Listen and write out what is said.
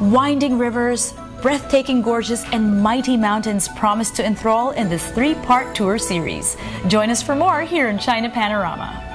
Winding rivers, breathtaking gorges, and mighty mountains promise to enthrall in this three part tour series. Join us for more here in China Panorama.